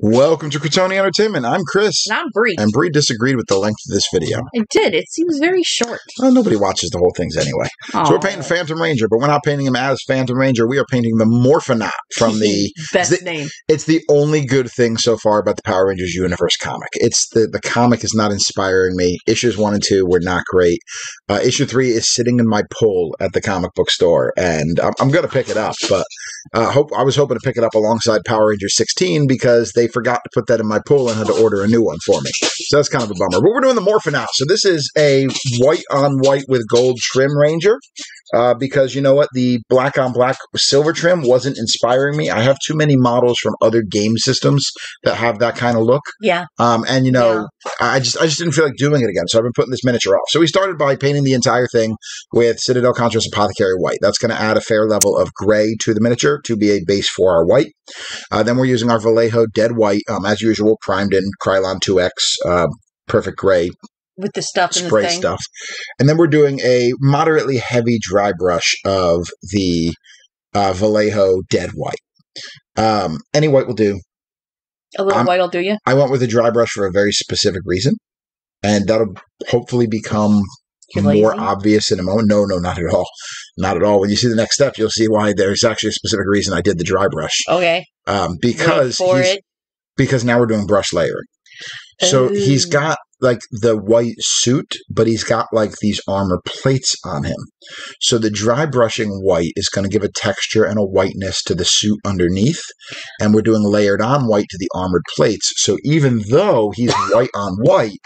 Welcome to Critony Entertainment. I'm Chris. And I'm Bree. And Bree disagreed with the length of this video. I did. It seems very short. Well, nobody watches the whole things anyway. So we're painting Phantom Ranger, but we're not painting him as Phantom Ranger. We are painting the Morphinaut from the. best the- name. it's the only good thing so far about the Power Rangers universe comic. It's the the comic is not inspiring me. Issues one and two were not great. Uh, issue three is sitting in my pull at the comic book store, and I'm, I'm going to pick it up. But uh, hope I was hoping to pick it up alongside Power Rangers 16 because they forgot to put that in my pool and had to order a new one for me. So that's kind of a bummer. But we're doing the Morphinaut. So this is a white on white with gold trim Ranger. Uh, because you know what, the black on black silver trim wasn't inspiring me. I have too many models from other game systems that have that kind of look. Yeah. Um, and you know, I just I just didn't feel like doing it again. So I've been putting this miniature off. So we started by painting the entire thing with Citadel Contrast Apothecary White. That's going to add a fair level of gray to the miniature to be a base for our white. Uh, then we're using our Vallejo Dead White, um, as usual, primed in Krylon 2X, uh, perfect gray With the stuff in the spray thing. stuff. And then we're doing a moderately heavy dry brush of the uh, Vallejo Dead White. Um, any white will do. A little I'm- white will do you. I went with a dry brush for a very specific reason, and that'll hopefully become more obvious in a moment. No, no, not at all. Not at all. When you see the next step, you'll see why there's actually a specific reason I did the dry brush. Okay. Um, because for he's- it. because now we're doing brush layering. So he's got like the white suit, but he's got like these armor plates on him. So the dry brushing white is going to give a texture and a whiteness to the suit underneath. And we're doing layered on white to the armored plates. So even though he's white on white,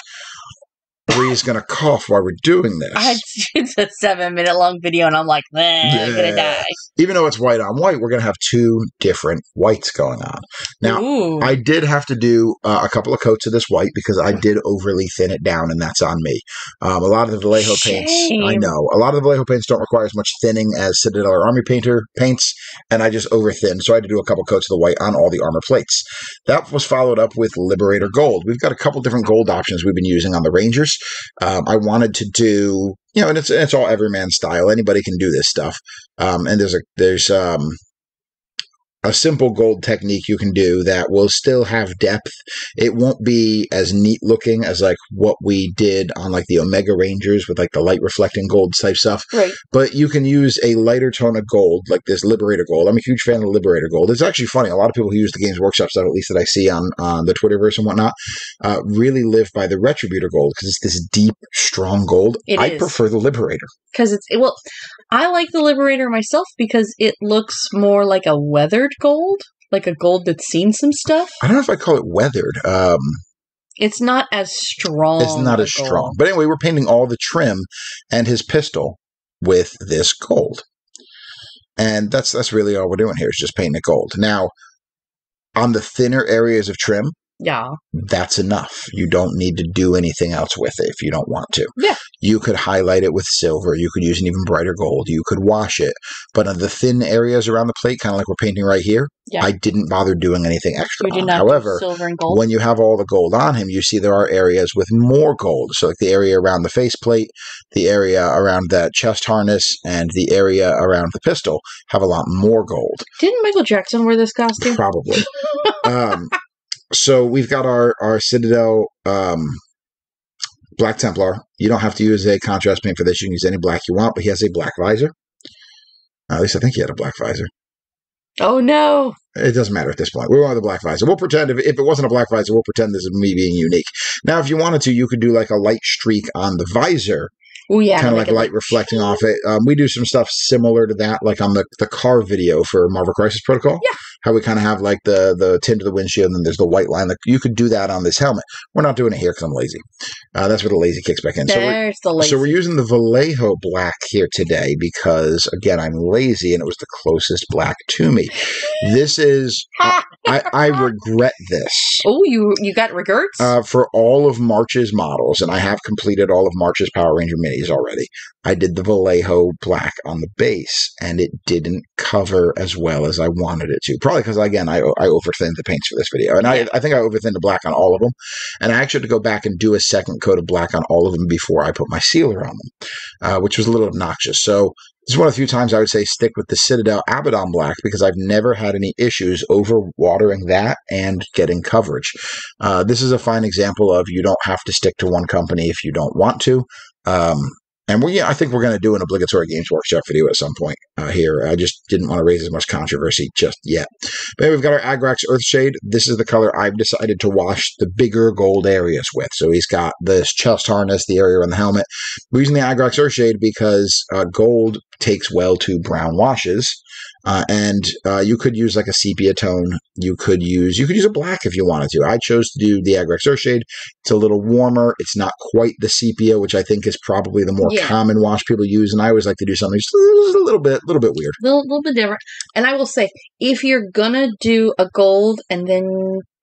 Bree's going to cough while we're doing this. I, it's a seven minute long video, and I'm like, eh, I'm gonna die. Even though it's white on white, we're going to have two different whites going on. Now, Ooh. I did have to do uh, a couple of coats of this white because I did overly thin it down, and that's on me. Um, a lot of the Vallejo paints, I know, a lot of the Vallejo paints don't require as much thinning as Citadel or Army Painter paints, and I just over thinned, so I had to do a couple coats of the white on all the armor plates. That was followed up with Liberator Gold. We've got a couple different gold options we've been using on the Rangers. Um, I wanted to do, you know, and it's it's all everyman style. Anybody can do this stuff. Um, and there's a there's um, a simple gold technique you can do that will still have depth. It won't be as neat looking as like what we did on like the Omega Rangers with like the light reflecting gold type stuff. right. But you can use a lighter tone of gold, like this Liberator Gold. I'm a huge fan of Liberator Gold. It's actually funny. A lot of people who use the Games Workshop stuff, at least that I see on on the Twitterverse and whatnot, uh, really live by the Retributor Gold because it's this deep, strong gold. It I is. prefer the Liberator. Because it's, well, I like the Liberator myself because it looks more like a weathered gold, like a gold that's seen some stuff. I don't know if I call it weathered. Um, It's not as strong. it's not as gold. strong. But anyway, we're painting all the trim and his pistol with this gold. And that's that's really all we're doing here is just painting it gold. Now, on the thinner areas of trim, Yeah. that's enough. You don't need to do anything else with it if you don't want to. Yeah. You could highlight it with silver. You could use an even brighter gold. You could wash it. But on the thin areas around the plate, kind of like we're painting right here, Yeah. I didn't bother doing anything extra. You did not However, silver and gold. when you have all the gold on him, you see there are areas with more gold. So, like the area around the faceplate, the area around that chest harness, and the area around the pistol have a lot more gold. Didn't Michael Jackson wear this costume? Probably. um, so we've got our our Citadel um, Black Templar. You don't have to use a contrast paint for this. You can use any black you want, but he has a black visor. At least I think he had a black visor. Oh no! It doesn't matter at this point. We want the black visor. We'll pretend if, if it wasn't a black visor, we'll pretend this is me being unique. Now, if you wanted to, you could do like a light streak on the visor, Oh yeah, kind of make like light reflecting off it. Um, we do some stuff similar to that, like on the the car video for Marvel Crisis Protocol. Yeah. How we kind of have like the the tint of the windshield, and then there's the white line. Like you could do that on this helmet. We're not doing it here because I'm lazy. Uh, that's where the lazy kicks back in. So we're, the lace. so we're using the Vallejo black here today because again I'm lazy and it was the closest black to me. This is I, I regret this. oh, you you got regrets? Uh, for all of March's models, and I have completed all of March's Power Ranger minis already. I did the Vallejo black on the base, and it didn't cover as well as I wanted it to. Probably because again I I overthinned the paints for this video, and I I think I overthinned the black on all of them, and I actually had to go back and do a second coat of black on all of them before I put my sealer on them, uh, which was a little obnoxious. So This is one of the few times I would say stick with the Citadel Abaddon Black because I've never had any issues over watering that and getting coverage. Uh, this is a fine example of you don't have to stick to one company if you don't want to. Um, and we, I think we're going to do an obligatory Games Workshop video at some point uh, here. I just didn't want to raise as much controversy just yet. But anyway, we've got our Agrax Earthshade. This is the color I've decided to wash the bigger gold areas with. So he's got this chest harness, the area on the helmet. We're using the Agrax Earthshade because uh, gold takes well to brown washes. Uh, and uh, you could use like a sepia tone. You could use you could use a black if you wanted to. I chose to do the Agrax Earthshade. It's a little warmer. It's not quite the sepia, which I think is probably the more Yeah. common wash people use. And I always like to do something just a little bit, a little bit weird. A little, little bit different. And I will say, if you're gonna do a gold and then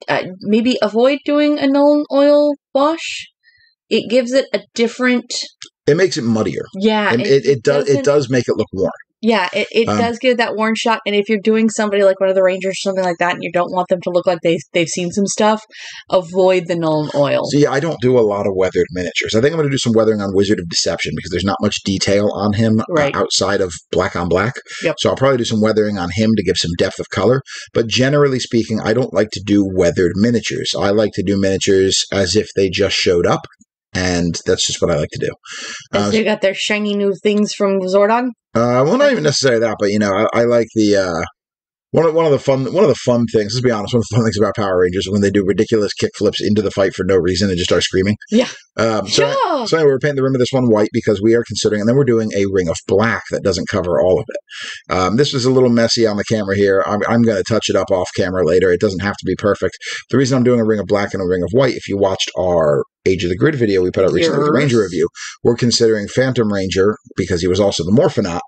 uh, maybe avoid doing a Nuln Oil wash, it gives it a different. It makes it muddier. Yeah, And it, it does it does make it look warm. Yeah, it, it Um, does give that worn shot. And if you're doing somebody like one of the Rangers or something like that, and you don't want them to look like they they've seen some stuff, avoid the Nuln Oil. See, I don't do a lot of weathered miniatures. I think I'm going to do some weathering on Wizard of Deception because there's not much detail on him uh, outside of black on black. Yep. So I'll probably do some weathering on him to give some depth of color. But generally speaking, I don't like to do weathered miniatures. I like to do miniatures as if they just showed up. And that's just what I like to do. Uh, you got their shiny new things from Zordon. Uh, well, not even necessarily that, but you know, I, I like the uh, one of one of the fun one of the fun things. Let's be honest, one of the fun things about Power Rangers is when they do ridiculous kick flips into the fight for no reason and just start screaming. Yeah. Um, so, Yeah. so anyway, we're painting the rim of this one white because we are considering, and then we're doing a ring of black that doesn't cover all of it. Um, this was a little messy on the camera here. I'm, I'm going to touch it up off camera later. It doesn't have to be perfect. The reason I'm doing a ring of black and a ring of white, if you watched our Age of the Grid video we put out recently the Ranger review, we're considering Phantom Ranger because he was also the Morphinaut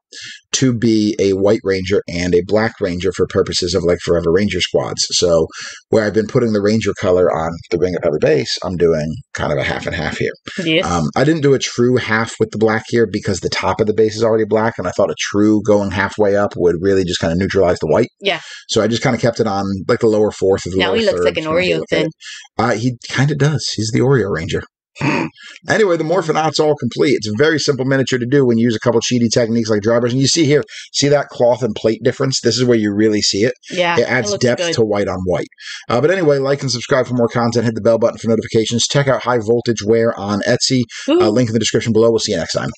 to be a White Ranger and a Black Ranger for purposes of like Forever Ranger squads. So where I've been putting the Ranger color on the ring of every base, I'm doing kind of a half and half here. Yes. Um, I didn't do a true half with the black here because the top of the base is already black, and I thought a true going halfway up would really just kind of neutralize the white. Yeah. So I just kind of kept it on like the lower fourth of the now he looks like an Oreo okay. thin. Uh, he kind of does. He's the Oreo Ranger. Anyway, the Morphinaut's all complete. It's a very simple miniature to do when you use a couple cheaty techniques like drivers. And you see here, see that cloth and plate difference? This is where you really see it. Yeah, It adds looks depth good. to white on white. Uh, but anyway, like and subscribe for more content. Hit the bell button for notifications. Check out Hi Voltage Ware on Etsy. Uh, link in the description below. We'll see you next time.